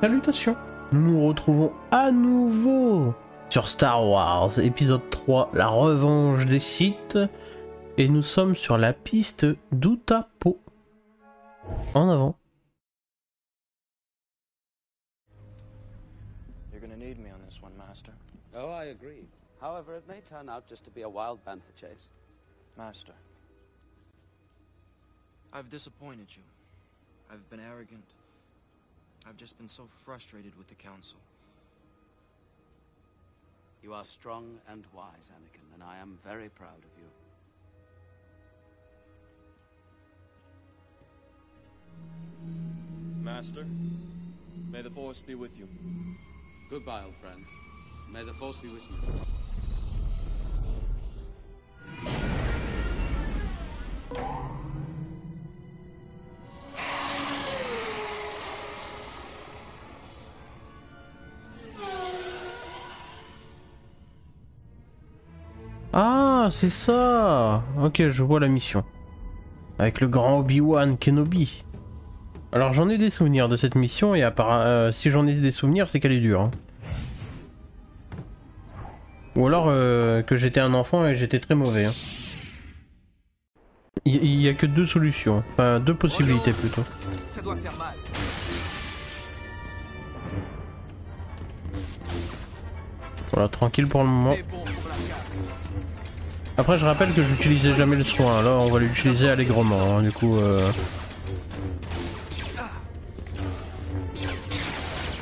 Salutations Nous nous retrouvons à nouveau sur Star Wars, épisode 3, la revanche des Sith. Et nous sommes sur la piste d'Utapo. En avant. You're gonna need me on this one, Master. Oh, I agree. However, it may turn out just to be a wild panther chase. Master. I've disappointed you. I've been arrogant. I've just been so frustrated with the Council. You are strong and wise, Anakin, and I am very proud of you. Master, may the Force be with you. Goodbye, old friend. May the Force be with you. Ah, c'est ça Ok, je vois la mission. Avec le grand Obi-Wan Kenobi. Alors j'en ai des souvenirs de cette mission et à part, euh, si j'en ai des souvenirs, c'est qu'elle est dure. hein. Ou alors euh, que j'étais un enfant et j'étais très mauvais. hein. Il il y, a que deux solutions, enfin deux possibilités plutôt. Ça doit faire mal. Voilà, tranquille pour le moment. Bon. Après je rappelle que j'utilisais jamais le soin, là on va l'utiliser allègrement, hein, du coup... Euh...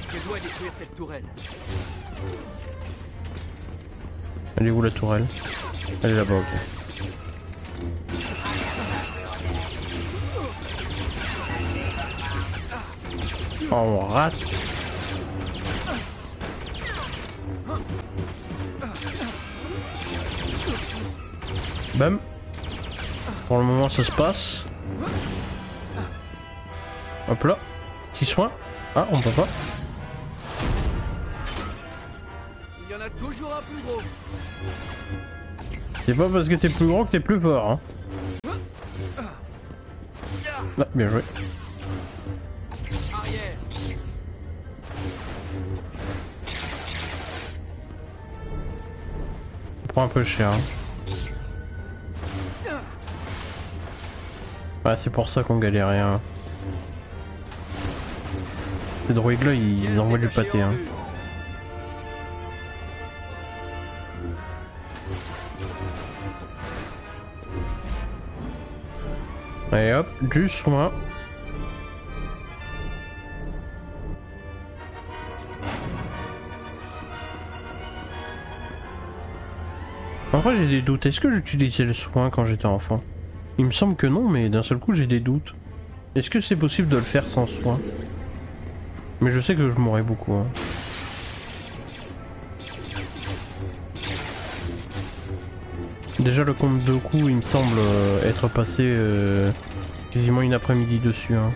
Je dois détruire cette tourelle. Elle est où la tourelle? Elle est là-bas, ok. Oh, on rate Bam Pour le moment ça se passe. Hop là. Petit soin. Ah, on peut pas. Il y en a toujours un plus gros. C'est pas parce que t'es plus gros que t'es plus fort, hein. Ah, bien joué. Arrière. On prend un peu cher. hein. Ouais, c'est pour ça qu'on galérait. Hein. Ces droïdes là, ils, ils envoient du pâté. Hein. Allez hop, du soin. En vrai, j'ai des doutes. Est-ce que j'utilisais le soin quand j'étais enfant? Il me semble que non, mais d'un seul coup, j'ai des doutes. Est-ce que c'est possible de le faire sans soin Mais je sais que je mourrais beaucoup. hein. Déjà, le compte de coups, il me semble euh, être passé euh, quasiment une après-midi dessus. hein.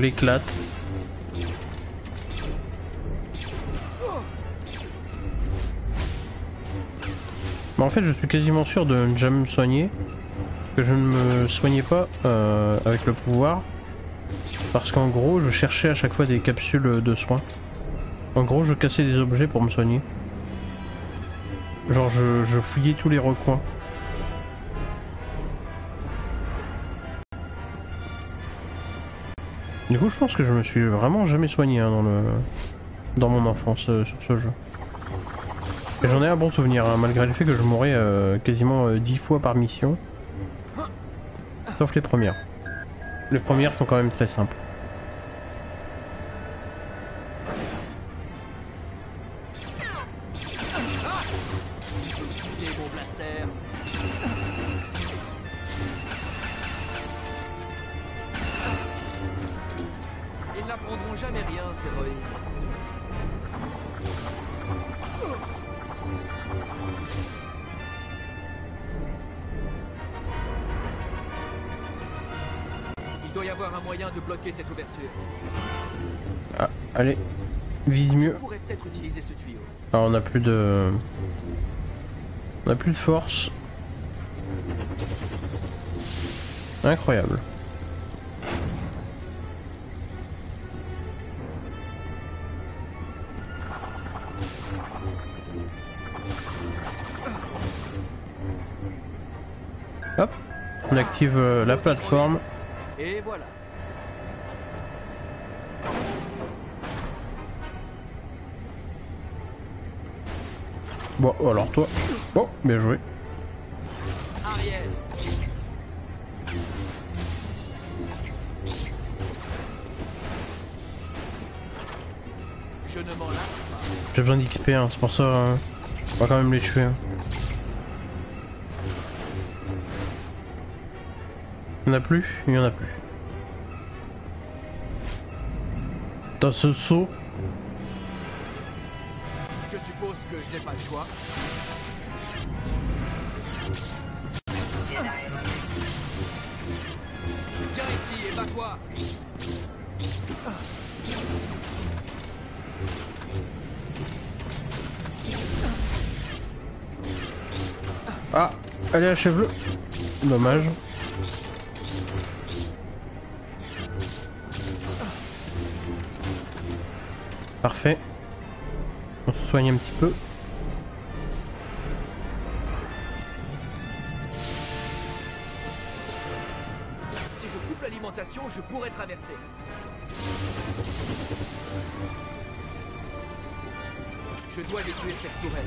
L'éclate. Bah en fait, je suis quasiment sûr de ne jamais me soigner. Que je ne me soignais pas euh, avec le pouvoir. Parce qu'en gros, je cherchais à chaque fois des capsules de soins. En gros, je cassais des objets pour me soigner. Genre, je, je fouillais tous les recoins. Du coup, je pense que je me suis vraiment jamais soigné hein, dans mon enfance euh, sur ce jeu. Et j'en ai un bon souvenir, hein, malgré le fait que je mourais euh, quasiment euh, 10 fois par mission. Sauf les premières. Les premières sont quand même très simples. Plus de... On a plus de force. Incroyable. Hop, on active euh, la plateforme. Bon, alors toi. Bon, bien joué. J'ai besoin d'XP, hein, c'est pour ça. euh, on va quand même les tuer. hein. Il y en a plus? Il y en a plus. Dans ce saut, que je n'ai pas le choix. Viens ici et bats-toi. Ah Allez, achève-le Dommage. Parfait. Soigne un petit peu. Si je coupe l'alimentation, je pourrais traverser. Je dois détruire cette tourelle.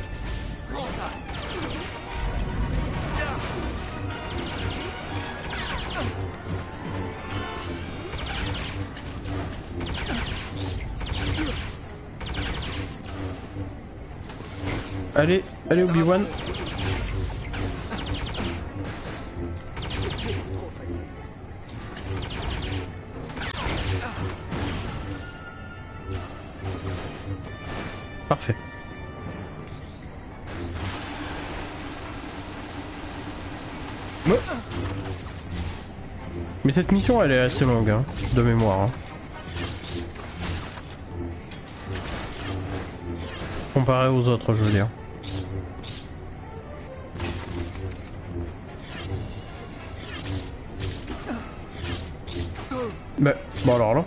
Allez, allez Obi-Wan. Parfait. Mais... Mais cette mission elle est assez longue hein, de mémoire. hein. Comparé aux autres je veux dire. Bon alors là.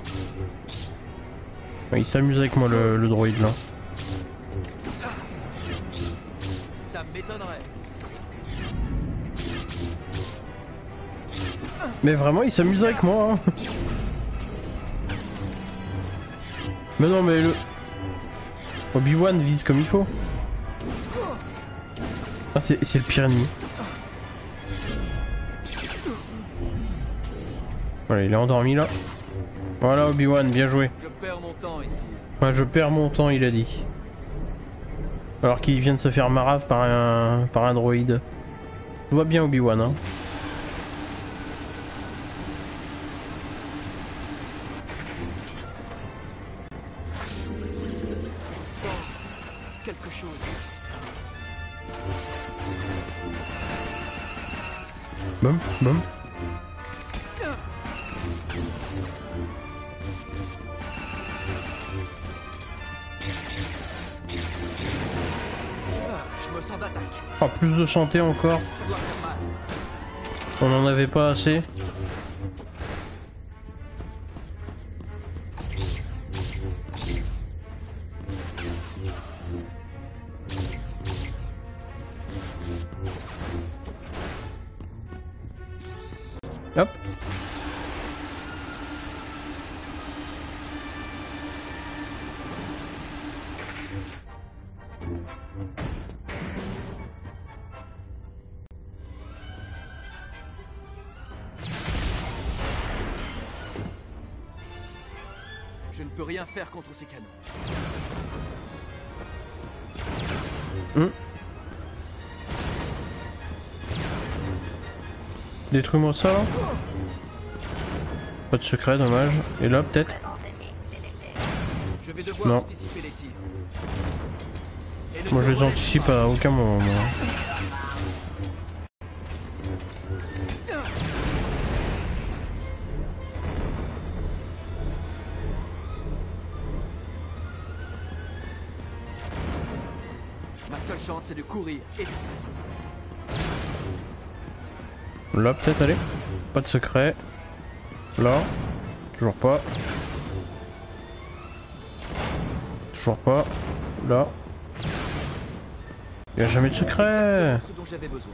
Il s'amuse avec moi le, le droïde là. Ça m'étonnerait. Mais vraiment, il s'amuse avec moi. hein. Mais non, mais le. Obi-Wan vise comme il faut. Ah, c'est c'est le pire ennemi. Voilà, il est endormi là. Voilà, Obi-Wan, bien joué. Je perds mon temps ici. Ouais, je perds mon temps, il a dit. Alors qu'il vient de se faire marave par un, par un droïde. Tout va bien, Obi-Wan, hein. Quelque chose. Plus de santé encore. On n'en avait pas assez. Contre ces canons. Détruis-moi ça là. Pas de secret, dommage. Et là, peut-être. Je vais devoir Non. anticiper les tirs. Et ne Moi, je les anticipe à aucun moment. moi. Seule chance, c'est de courir. Et vite. Là, peut-être, allez. Pas de secret. Là. Toujours pas. Toujours pas. Là. Il a jamais de secret. Ce dont j'avais besoin.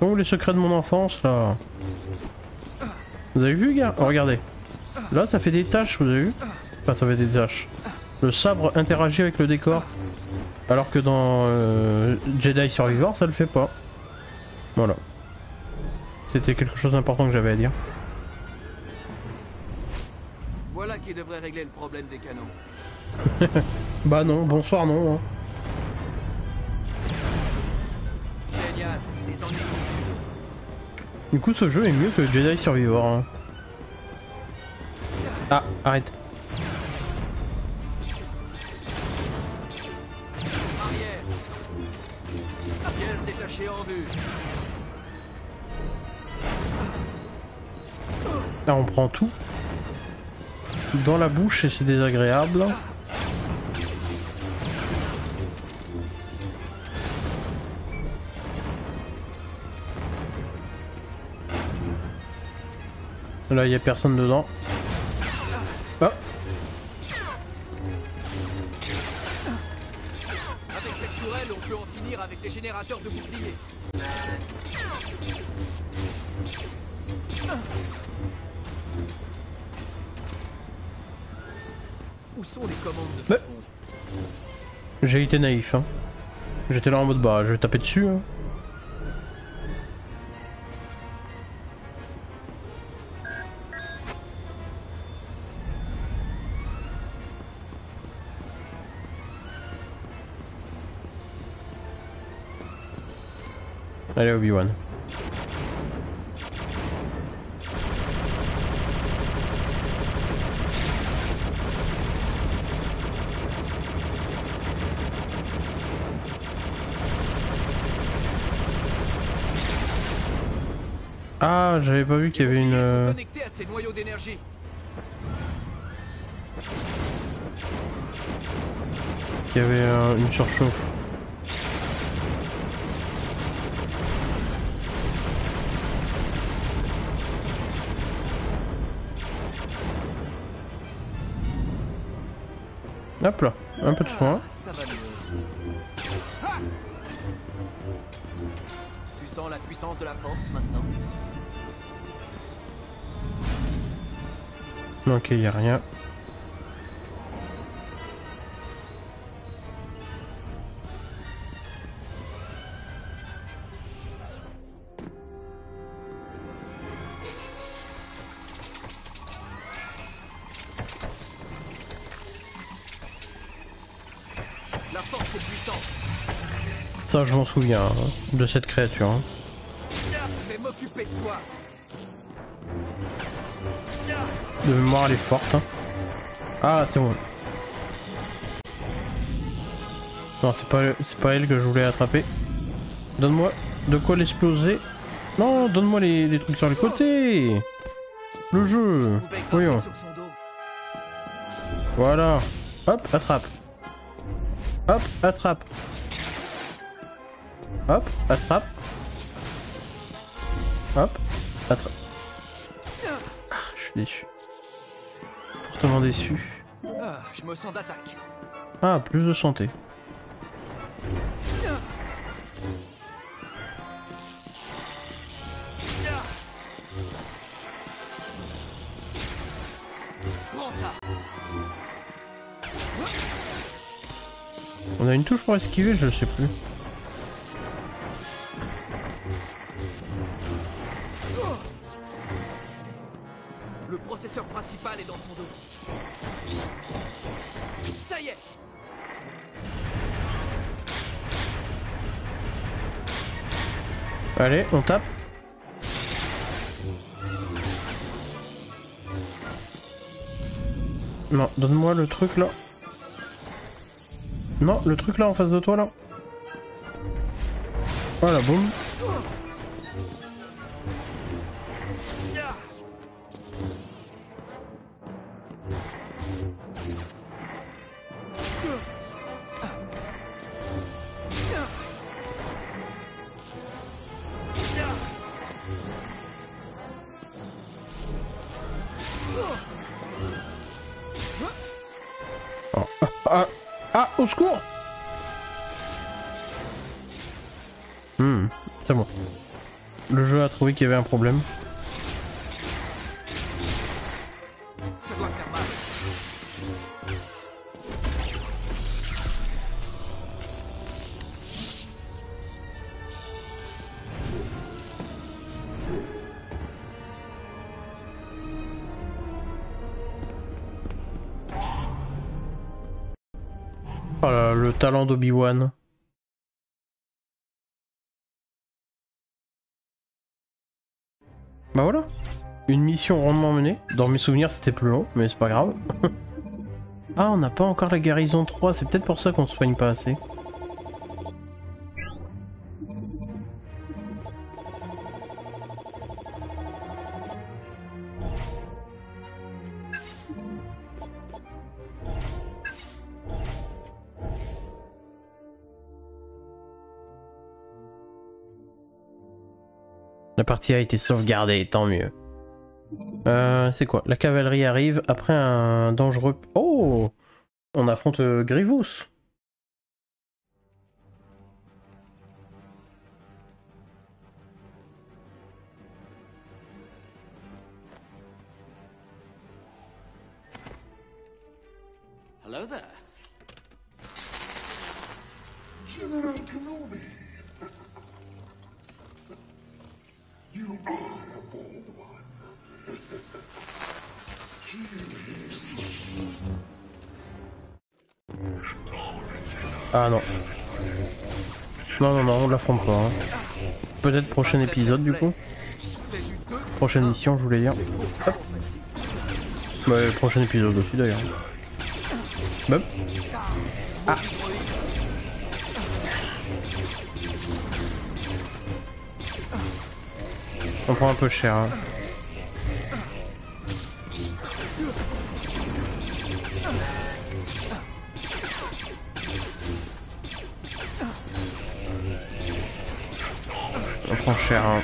Oh, les secrets de mon enfance, là? Vous avez vu, gars? Oh, Regardez. Là, ça fait des taches, vous avez vu? Enfin, ça fait des taches. Le sabre interagit avec le décor. Alors que dans euh, Jedi Survivor, ça le fait pas. Voilà. C'était quelque chose d'important que j'avais à dire. Voilà qui devrait régler le problème des canons. Bah non, bonsoir non. hein. Génial. Les ennuis. Du coup, ce jeu est mieux que Jedi Survivor. hein. Ah, arrête. Là, on prend tout. Dans la bouche et c'est désagréable. Là, il y a personne dedans. Ah, Avec cette tourelle, on peut en finir avec les générateurs de boucliers. Où sont les commandes de secours j'ai été naïf. Hein. J'étais là en mode bah, je vais taper dessus. hein. Allez Obi-Wan. Ah, j'avais pas vu qu'il y avait une... Euh, à ces noyaux d'énergie. qu'il y avait euh, une surchauffe. Hop là, un peu de soin. Mieux. Ah tu sens la puissance de la force maintenant Ok, y a rien. La force est puissante. Ça, je m'en souviens hein, de cette créature. hein. Je vais m'occuper de toi. De mémoire, elle est forte. hein. Ah, c'est bon. Non, c'est pas, c'est pas elle que je voulais attraper. Donne-moi de quoi l'exploser. Non, donne-moi les, les trucs sur les côtés. Le jeu. Voyons. Voilà. Hop, attrape. Hop, attrape. Hop, attrape. Hop, attrape. Suis déçu. Fortement déçu. Ah, je me sens d'attaque. Ah, plus de santé. On a une touche pour esquiver, je sais plus. Allez, on tape. Non, donne-moi le truc là. Non, le truc là en face de toi là. Voilà, boum. Qu'il y avait un problème. Oh là, le talent d'Obi-Wan. Bah voilà. Une mission rondement menée. Dans mes souvenirs, c'était plus long, mais c'est pas grave. ah, on n'a pas encore la garnison 3, c'est peut-être pour ça qu'on se soigne pas assez. La partie a été sauvegardée, tant mieux. Euh, c'est quoi? La cavalerie arrive après un dangereux... Oh On affronte euh. Hello there. General Kenobi. Ah non. Non, non, non, on l'affronte pas. hein. Peut-être prochain épisode du coup. Prochaine mission, je voulais dire. Hop. Ouais, prochain épisode aussi d'ailleurs. On prend un peu cher. hein. On prend cher. hein.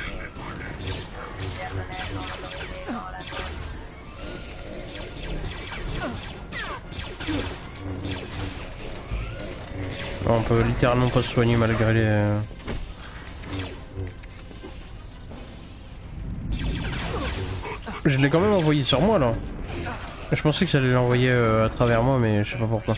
On peut littéralement pas se soigner malgré les... Je l'ai quand même envoyé sur moi là. Je pensais que j'allais l'envoyer euh, à travers moi mais je sais pas pourquoi.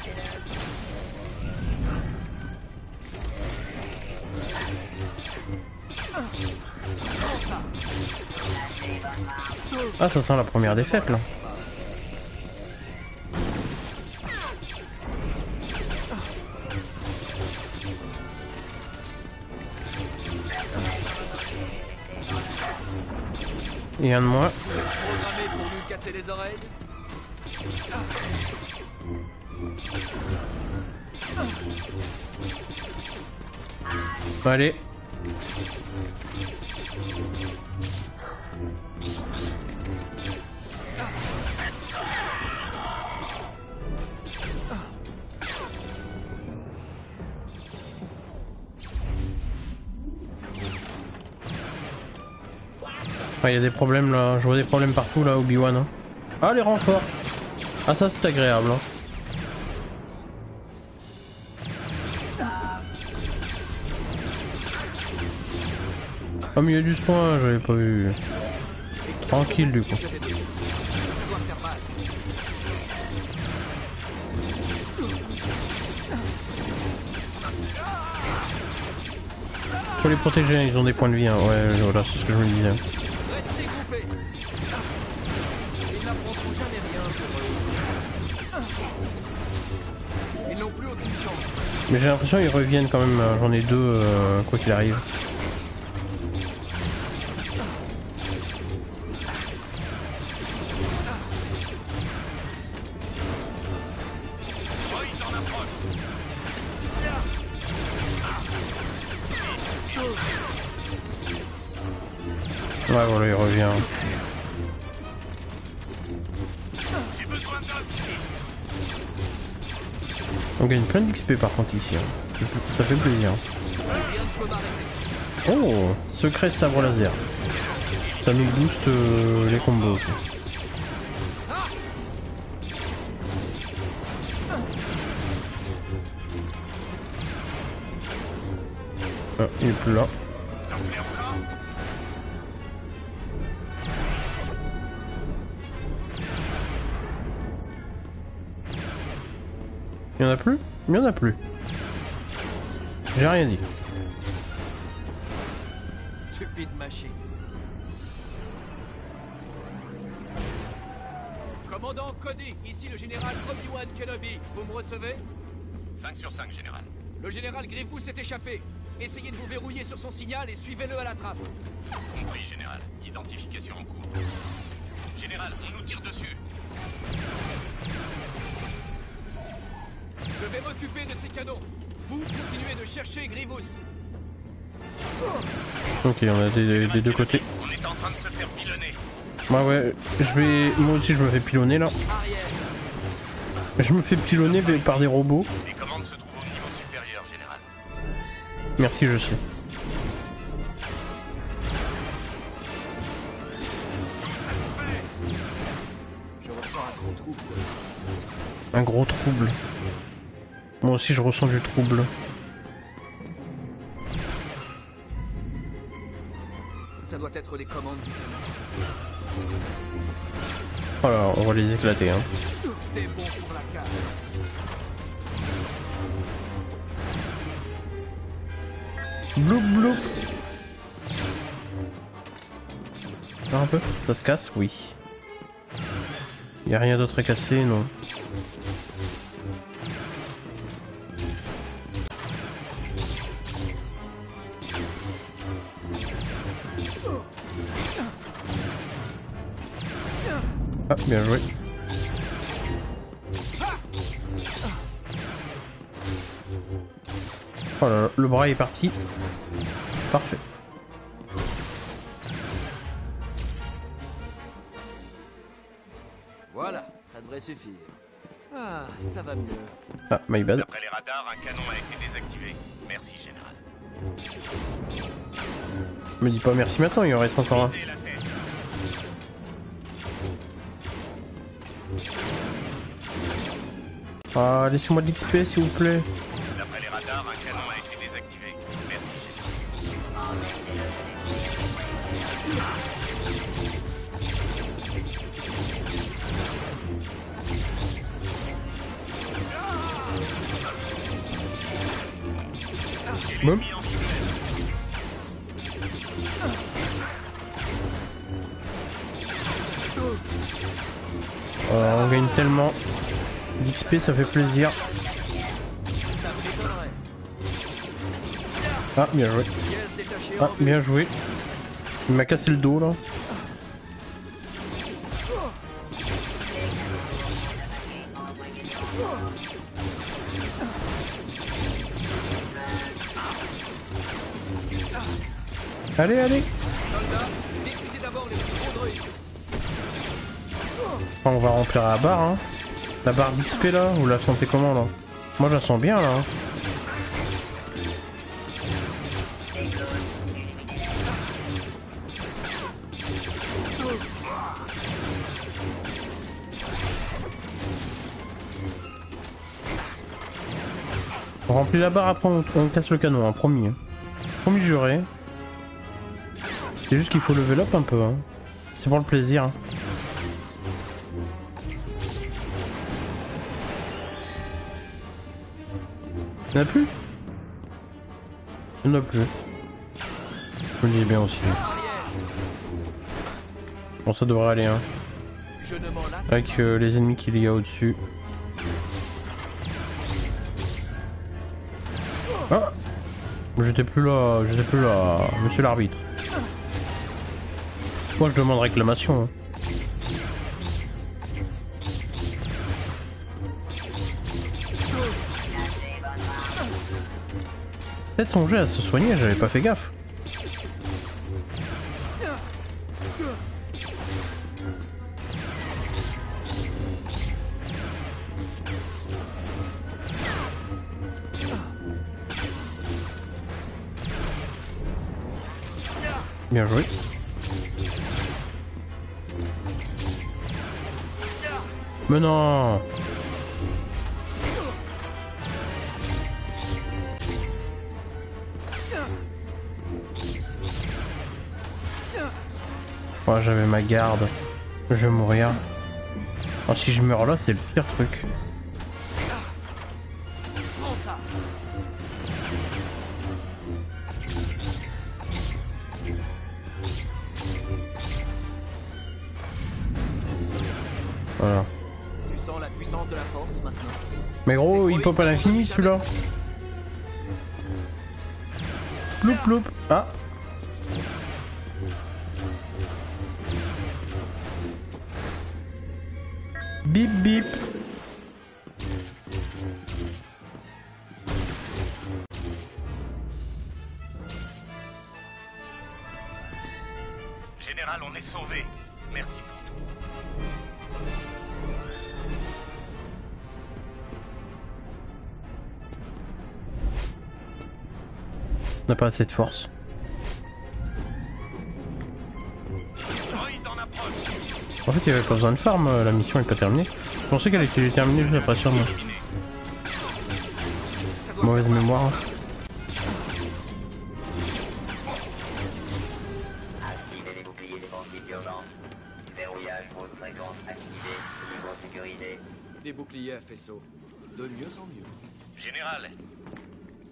Ah ça sent la première défaite là. Et un de moi. Allez. Ah, il y a des problèmes là, je vois des problèmes partout là, Obi-Wan. hein. Ah, les renforts Ah, ça c'est agréable. hein. Au milieu du spawn, j'avais pas vu. Tranquille du coup. Faut les protéger, ils ont des points de vie. Hein. Ouais, voilà, c'est ce que je me disais. Mais j'ai l'impression qu'ils reviennent quand même. euh, J'en ai deux, euh, quoi qu'il arrive. Par contre ici. Hein. Ça fait plaisir. Hein. Oh Secret sabre laser. Ça nous booste euh, les combos. Ah, il est plus là. Il y en a plus? Il y en a plus. J'ai rien dit. Stupide machine. Commandant Cody, ici le général Obi-Wan Kenobi. Vous me recevez? 5 sur 5, général. Le général Grievous s'est échappé. Essayez de vous verrouiller sur son signal et suivez-le à la trace. Compris, général. Identification en cours. Général, on nous tire dessus. Je vais m'occuper de ces canons. Vous continuez de chercher Grievous. Ok, on a des, des deux côtés. On est en train de se faire pilonner. Bah ouais, je vais... Moi aussi je me fais pilonner là. Je me fais pilonner par des robots. Les commandes se trouvent au niveau supérieur, général. Merci, je sais. Je ressens un gros trouble. Moi aussi je ressens du trouble. Ça doit être les commandes du canon. Voilà, on va les éclater hein. T'es bon pour la carte. Bloup un peu Ça se casse? Oui. Y a rien d'autre à casser, non. Là là, le bras est parti. Parfait. Voilà, ça devrait suffire. Ah, ça va mieux. Ah, my bad. D'après les radars, un canon a été désactivé. Merci, général. Me dis pas merci maintenant, il en reste encore un. Ah, laissez-moi de l'XP s'il vous plaît. D'après les radars, un Euh, on gagne tellement d'XP, ça fait plaisir. Ah, bien joué. Ah, bien joué. Il m'a cassé le dos là. Allez, allez. On va remplir la barre, hein. La barre d'XP là, vous la sentez comment là? Moi je la sens bien là. hein. On remplit la barre, après on, on casse le canon, hein, promis. hein. Promis juré. C'est juste qu'il faut level up un peu. Hein. C'est pour le plaisir. hein. Il n'y en a plus? Il n'y en a plus. Je me dis bien aussi. Bon, ça devrait aller, hein. Avec euh, les ennemis qu'il y a au-dessus. Ah J'étais plus là, j'étais plus là, monsieur l'arbitre. Moi je demande réclamation. hein. Peut-être son jeu à se soigner, j'avais pas fait gaffe. J'avais ma garde. Je vais mourir. Oh, si je meurs là, c'est le pire truc. Voilà. Tu sens la puissance de la force maintenant Mais gros, il pop à l'infini celui-là. Ploup ploup. Ah. Bip bip. Général, on est sauvé. Merci pour tout. On n'a pas assez de force. En fait, il n'y avait pas besoin de farm, euh, la mission n'est pas terminée. Je pensais qu'elle était terminée, je l'ai pas sûr, moi. Terminé. Ça doit Mauvaise mémoire. hein. Activez les boucliers défensifs d'urgence. Verrouillage haute fréquence activé. Niveau sécurisé. Des boucliers à faisceau. De mieux en mieux. Général,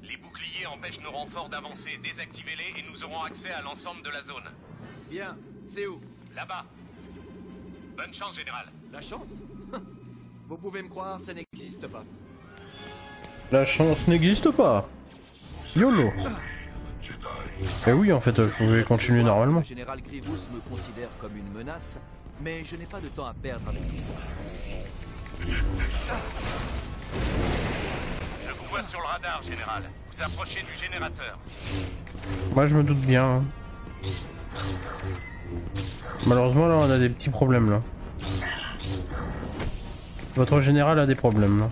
les boucliers empêchent nos renforts d'avancer. Désactivez-les et nous aurons accès à l'ensemble de la zone. Bien, c'est où? Là-bas. Bonne chance, Général. La chance Vous pouvez me croire, ça n'existe pas. La chance n'existe pas. YOLO. Eh oui, en fait, je pouvais continuer normalement. Le général Grievous me considère comme une menace, mais je n'ai pas de temps à perdre avec tout ça. Je vous vois sur le radar, Général. Vous approchez du générateur. Moi, je me doute bien. hein. Malheureusement, là, on a des petits problèmes, là. Votre général a des problèmes, là.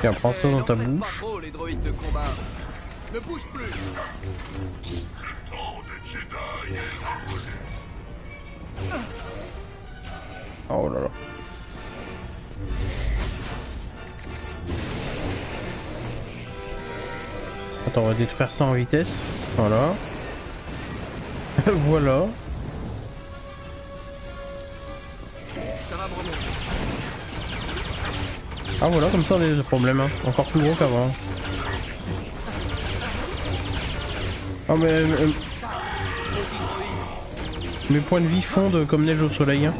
Tiens, prends ça Eh, dans ta bouche. Oh là là. Attends, on va détruire ça en vitesse. Voilà. voilà. Ah voilà, comme ça on a des problèmes. hein. Encore plus gros qu'avant. Ah mais... euh, mes points de vie fondent comme neige au soleil. hein.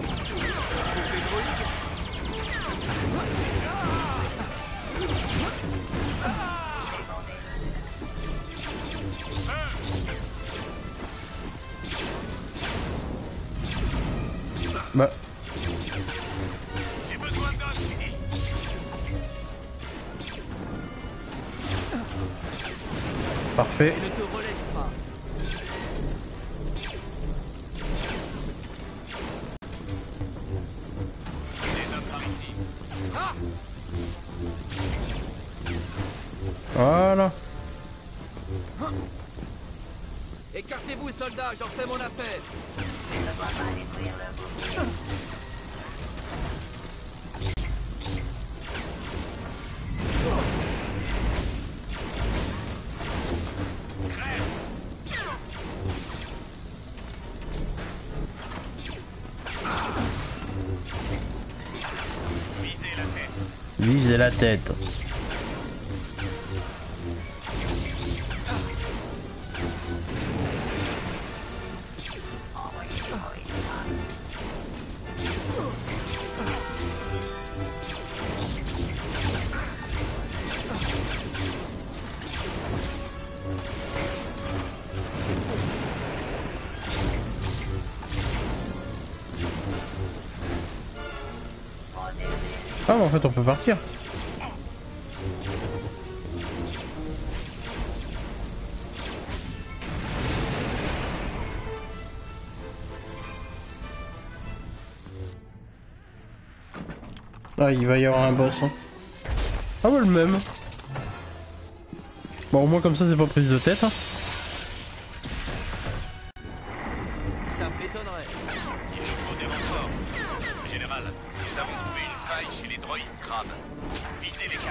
Visez la tête. Ah mais en fait on peut partir. Ah il va y avoir un boss. hein. Ah bah le même. Bon au moins comme ça c'est pas prise de tête. hein.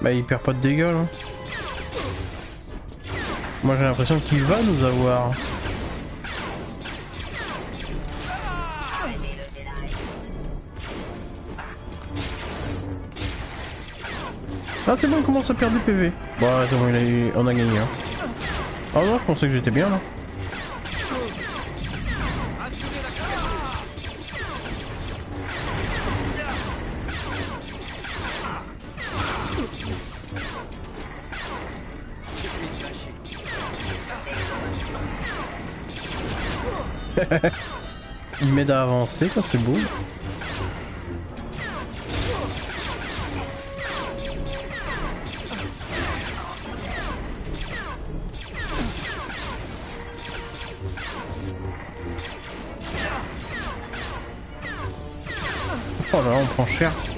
Bah il perd pas de dégâts. Moi j'ai l'impression qu'il va nous avoir. Ah c'est bon, il commence à perdre des PV. Bon ouais, c'est bon, il a eu- on a gagné. Hein. Ah non, je pensais que j'étais bien là. Il m'aide à avancer, quoi, c'est beau. Cher.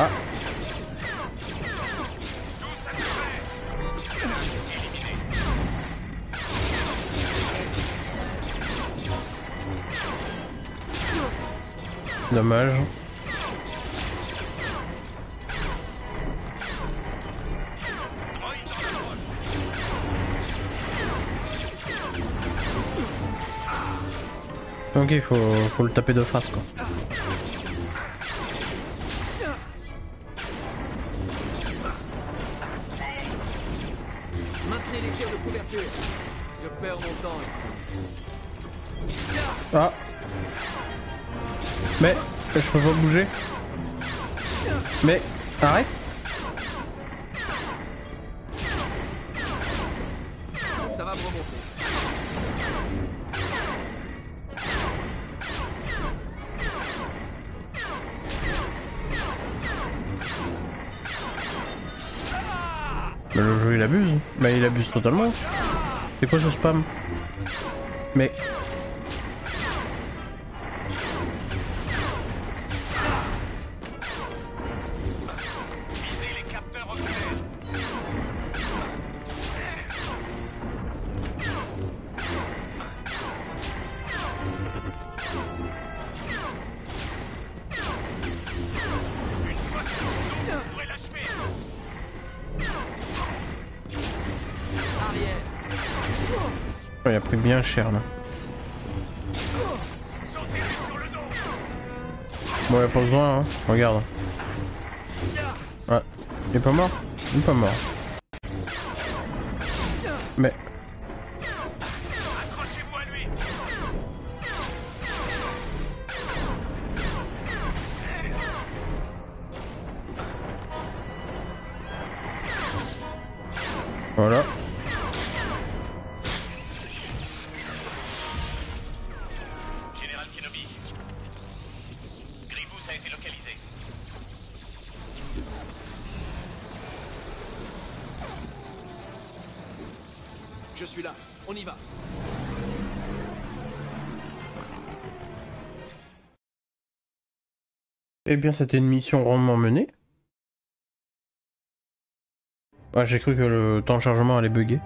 Ah, dommage. Ok, faut, faut le taper de face, quoi. Je peux pas bouger. Mais, arrête Ça va me remonter. Mais le jeu il abuse. Mais il abuse totalement. C'est quoi ce spam? Mais... cher là. Bon, y a pas besoin, hein. Regarde. Ah, il est pas mort? Il est pas mort. Mais... Je suis là. On y va. Eh bien, c'était une mission rondement menée. Ah, j'ai cru que le temps de chargement allait bugger.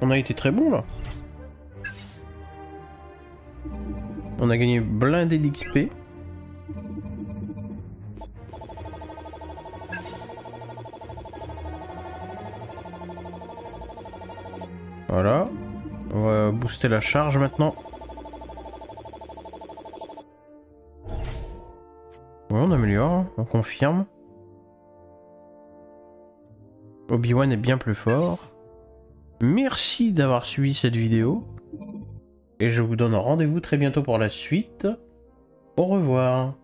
On a été très bon là. On a gagné blindé d'XP. Voilà. On va booster la charge maintenant. Ouais, on améliore, hein. on confirme. Obi-Wan est bien plus fort. Merci d'avoir suivi cette vidéo. Et je vous donne rendez-vous très bientôt pour la suite. Au revoir.